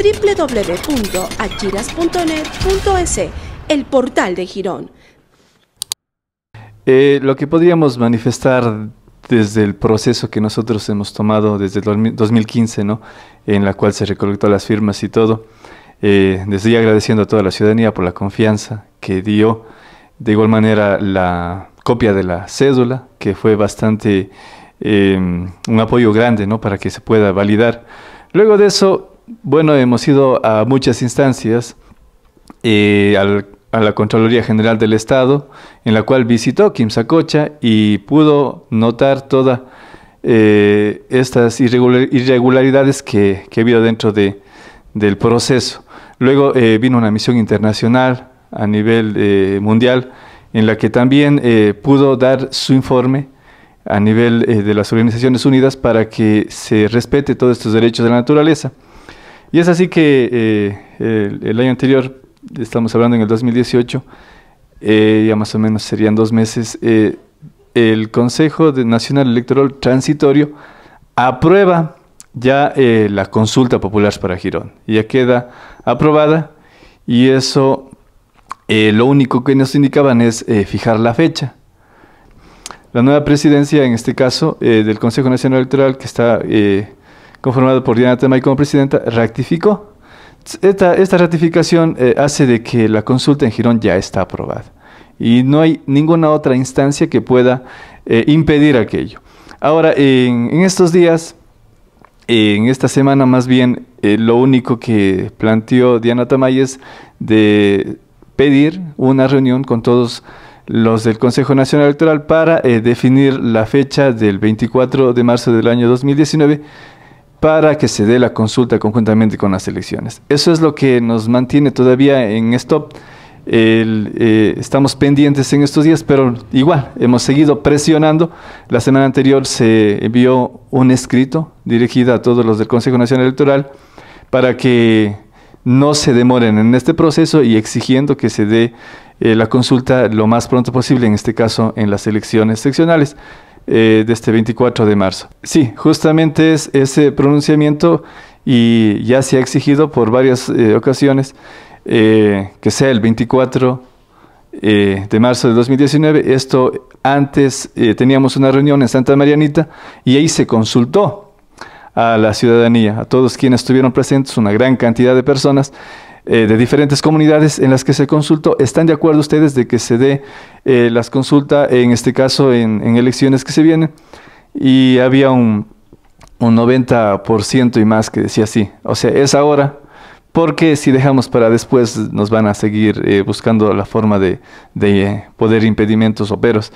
www.achiras.net.es, el portal de Girón. Eh, lo que podríamos manifestar desde el proceso que nosotros hemos tomado desde el 2015, ¿no? en la cual se recolectó las firmas y todo, eh, desde agradeciendo a toda la ciudadanía por la confianza que dio, de igual manera la copia de la cédula, que fue bastante em, un apoyo grande ¿no? para que se pueda validar. Luego de eso, bueno, hemos ido a muchas instancias, eh, a la Contraloría General del Estado, en la cual visitó Kim Sacocha y pudo notar todas eh, estas irregularidades que, que, ha habido dentro de, del proceso. Luego eh, vino una misión internacional a nivel eh, mundial en la que también pudo dar su informe a nivel de las Organizaciones Unidas para que se respete todos estos derechos de la naturaleza. Y es así que el, el, año anterior, estamos hablando en el 2018, ya más o menos serían dos meses, el Consejo Nacional Electoral Transitorio aprueba ya eh, la consulta popular para Girón. Ya queda aprobada y eso eh, lo único que nos indicaban es eh, fijar la fecha. La nueva presidencia, en este caso, del Consejo Nacional Electoral, que está conformado por Diana Tamay como presidenta, ratificó. Esta, esta ratificación hace de que la consulta en Girón ya está aprobada y no hay ninguna otra instancia que pueda impedir aquello. Ahora, en, estos días, en esta semana más bien eh, lo único que planteó Diana Tamay es de pedir una reunión con todos los del Consejo Nacional Electoral para eh, definir la fecha del 24 de marzo del año 2019 para que se dé la consulta conjuntamente con las elecciones. Eso es lo que nos mantiene todavía en stop. Eh, estamos pendientes en estos días, pero igual hemos seguido presionando. La semana anterior se envió un escrito dirigido a todos los del Consejo Nacional Electoral para que no se demoren en este proceso y exigiendo que se dé eh, la consulta lo más pronto posible, en este caso en las elecciones seccionales eh, de este 24 de marzo. Sí, justamente es ese pronunciamiento y ya se ha exigido por varias ocasiones eh, que sea el 24 eh, de marzo de 2019. Esto antes eh, teníamos una reunión en Santa Marianita y ahí se consultó a la ciudadanía, a todos quienes estuvieron presentes, una gran cantidad de personas de diferentes comunidades en las que se consultó. ¿Están de acuerdo ustedes de que se dé las consultas, en este caso en, elecciones que se vienen? Y había un, un 90% y más que decía sí. O sea, es ahora porque si dejamos para después nos van a seguir eh, buscando la forma de, de eh, poder impedimentos o peros.